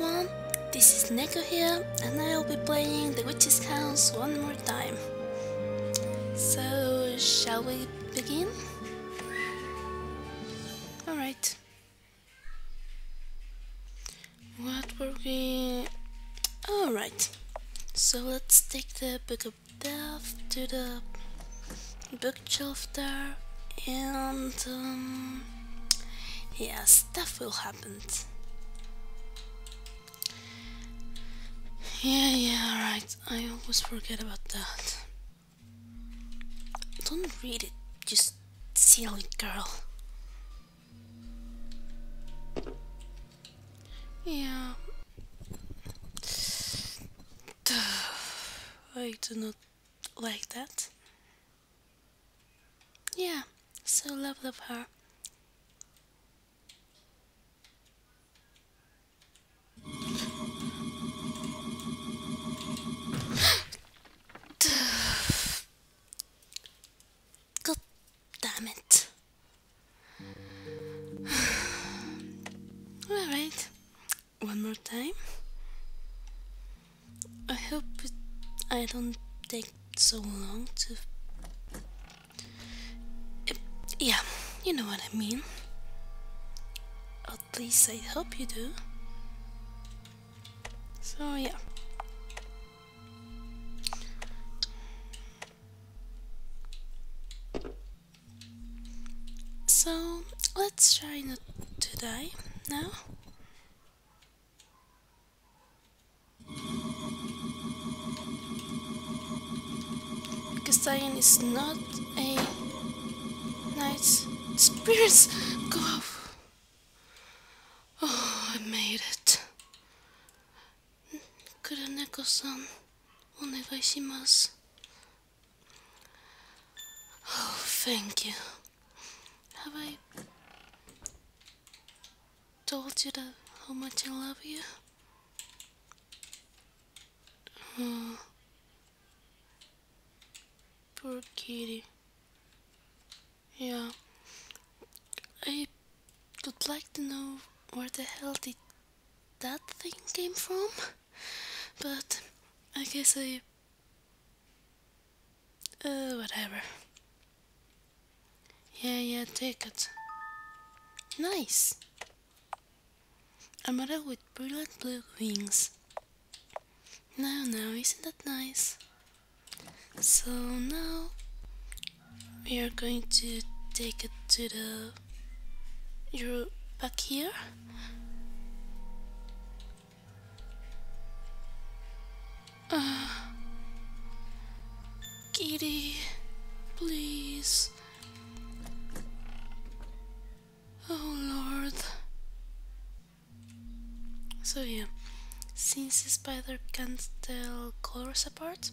everyone, this is Neku here and I'll be playing The Witch's House one more time. So, shall we begin? Alright. What were we... Alright. So let's take the Book of Death to the bookshelf there and um, yeah, stuff will happen. Yeah, yeah, right. I always forget about that. Don't read it, just silly girl. Yeah. I do not like that. Yeah, so love love her. I don't take so long to. Yeah, you know what I mean. At least I hope you do. So, yeah. So, let's try not to die now. is not a nice experience. Go off. Oh, I made it. Kuroneko-san, onegaishimasu. Oh, thank you. Have I told you that how much I love you? Hmm poor kitty. Yeah. I would like to know where the hell did that thing came from, but I guess I. Uh, whatever. Yeah, yeah, take it. Nice. A model with brilliant blue wings. Now, now, isn't that nice? So now we are going to take it to the. You're back here. Uh, Kitty, please. Oh Lord. So yeah, since the spider can't tell colors apart,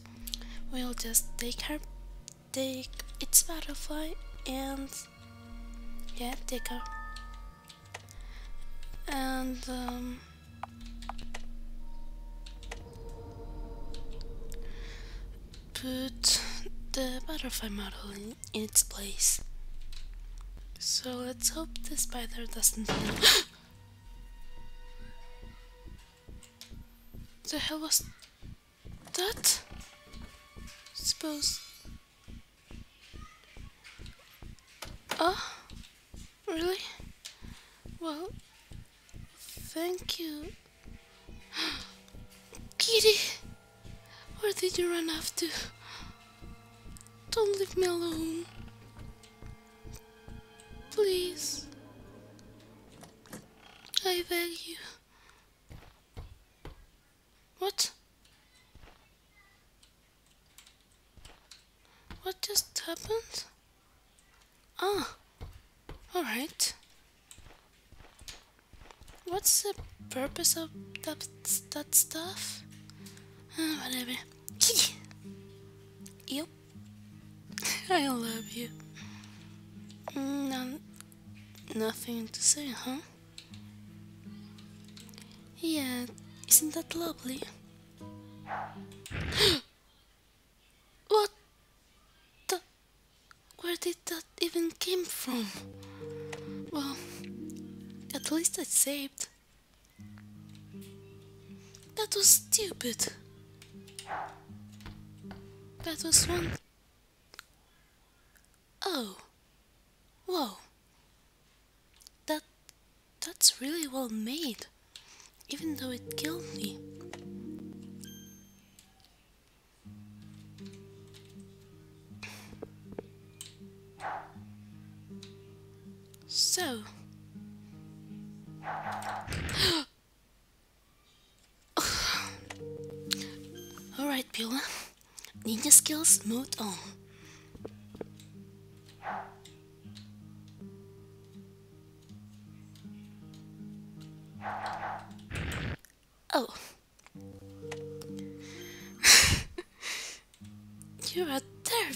we'll just take her, take its butterfly, and yeah, take her, and um, put the butterfly model in, in its place. So let's hope the spider doesn't. the hell was that? Suppose. Oh, really? Well, thank you. Kitty, where did you run off to? Don't leave me alone. Please. I beg you. What? What just happened? Ah, alright. What's the purpose of that, that stuff? Uh, whatever. Yep. I love you. No, nothing to say, huh? Yeah, isn't that lovely? what the? Where did that even came from? Well, at least I saved. That was stupid. That was one. Oh. Whoa. That. That's really well made. Even though it killed me. So. Alright, Viola. Ninja skills mode on.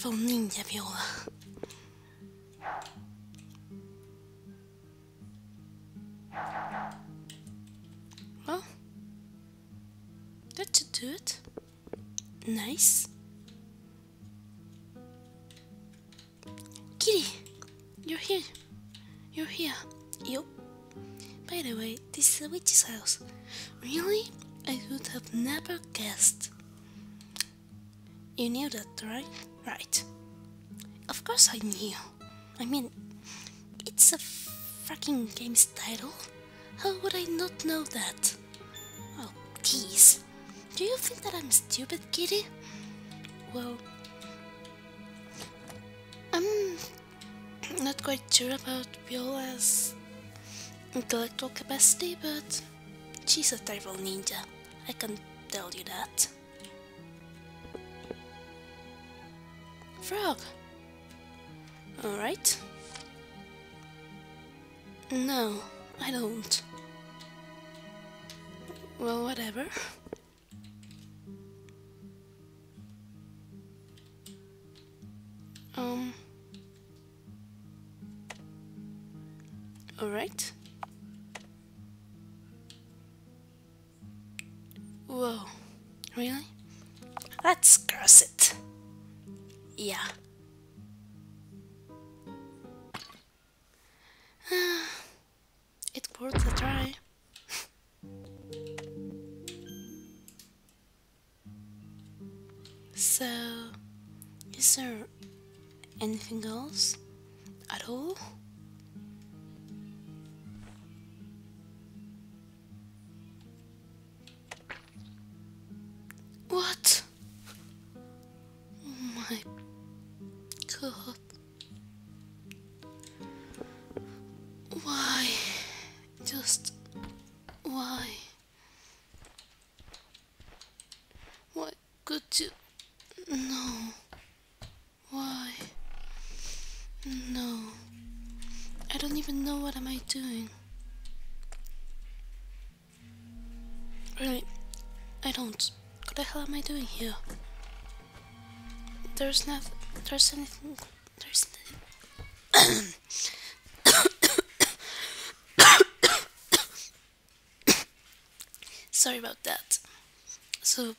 A terrible ninja, Viola. Well, that should do it. Nice. Kitty, you're here. You're here. Yup. By the way, this is a witch's house. Really? I would have never guessed. You knew that, right? Right. Of course I knew. I mean, it's a fucking game's title. How would I not know that? Oh, tease. Do you think that I'm stupid, kitty? Well, I'm not quite sure about Viola's intellectual capacity, but she's a terrible ninja. I can tell you that. Frog. Alright. No, I don't. Well, whatever. Um. Alright. So, is there anything else at all? What? Oh my god. Why? Just why? What could you? No. Why? No. I don't even know what am I doing. Really, I don't. What the hell am I doing here? There's nothing. There's anything. There's. Nothing. Sorry about that. So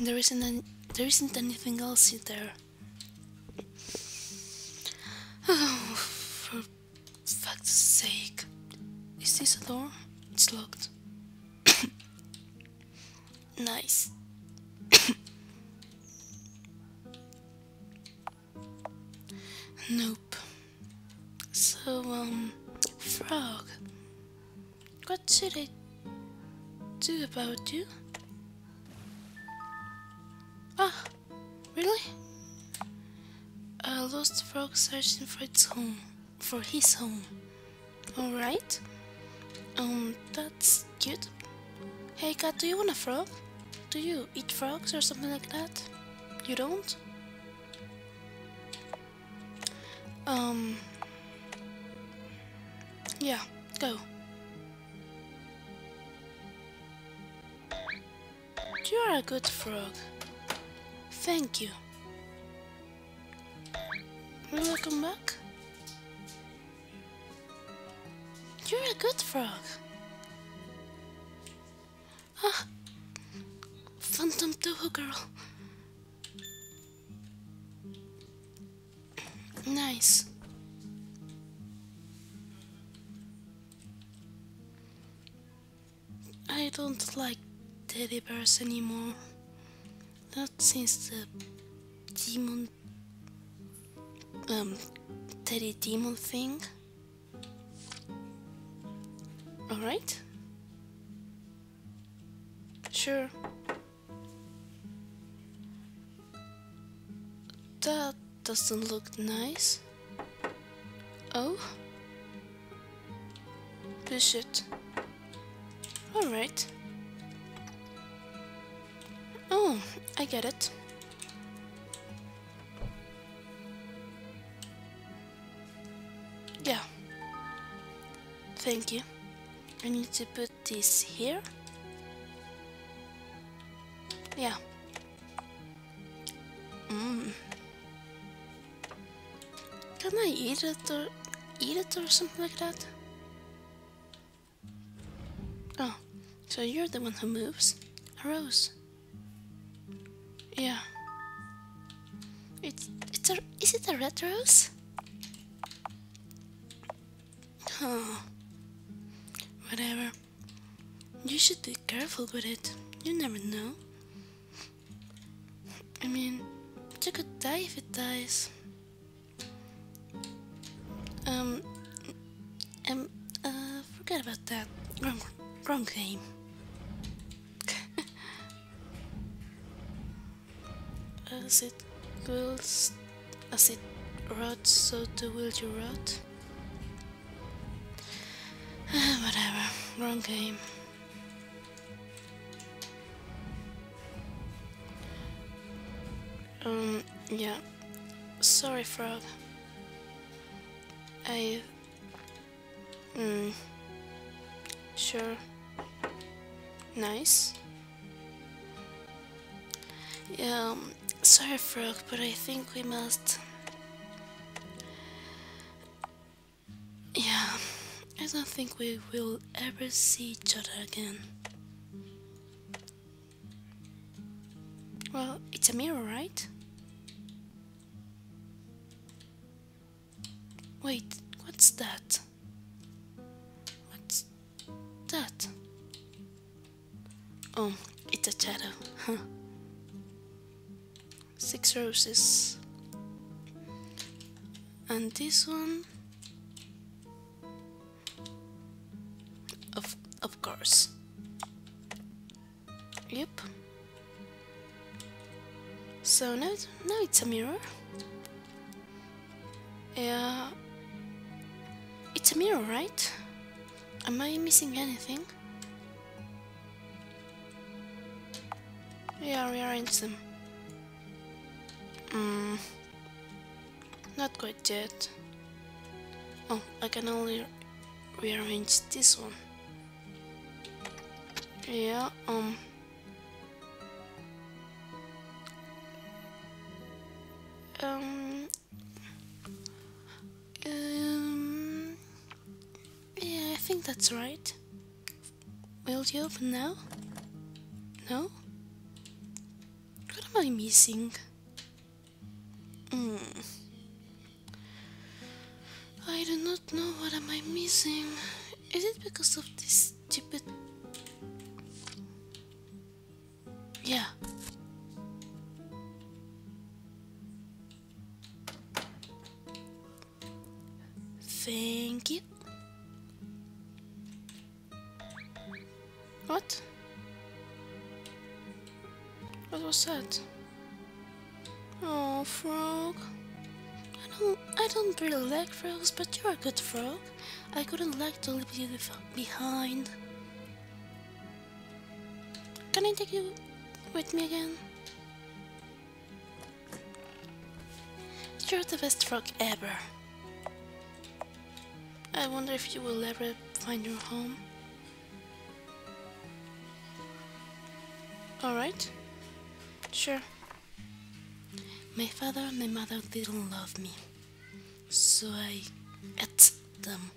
there isn't any, there isn't anything else in there. Oh, for fuck's sake! Is this a door? It's locked. nice. nope. So, um, frog, what should I do about you? Really? A lost frog searching for its home, for his home. Alright. Um, that's cute. Hey cat, do you want a frog? Do you eat frogs or something like that? You don't? Um. Yeah, go. You're a good frog. Thank you. Will you come back? You're a good frog. Ah, Phantom Toho girl. Nice. I don't like teddy bears anymore. Not since the demon um teddy demon thing. Alright? Sure. That doesn't look nice. Oh? Push it. Alright. Oh, I get it. Yeah. Thank you. I need to put this here. Yeah. Mmm. Can I eat it or eat it or something like that? Oh, so you're the one who moves. A rose. Yeah. It's it's a is it a red rose? Huh. Whatever. You should be careful with it. You never know. I mean, you could die if it dies. Um, um, uh, forget about that. Wrong, wrong game. As it wills, as it rots, so too will you rot. Whatever, wrong game. Um, yeah. Sorry, Frog. I. Hmm. Sure. Nice. Yeah, um, sorry, Frog, but I think we must. Yeah, I don't think we will ever see each other again. Well, it's a mirror, right? Wait, what's that? What's that? Oh, it's a shadow, huh? Six roses. And this one? Of, of course. Yep. So now, now it's a mirror. Yeah. It's a mirror, right? Am I missing anything? Yeah, we rearrange them. Hmm. Not quite yet. Oh, I can only rearrange this one. Yeah, um. Um. Um. Yeah, I think that's right. Will you open now? No? What am I missing? Hmm. I do not know what am I missing. Is it because of this stupid... Frog. I don't, I don't really like frogs, but you're a good frog. I couldn't like to leave you behind. Can I take you with me again? You're the best frog ever. I wonder if you will ever find your home. Alright. Sure. My father and my mother didn't love me, so I ate them.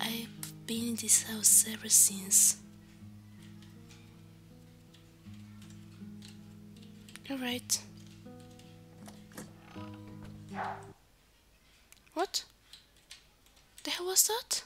I've been in this house ever since. Alright. What? The hell was that?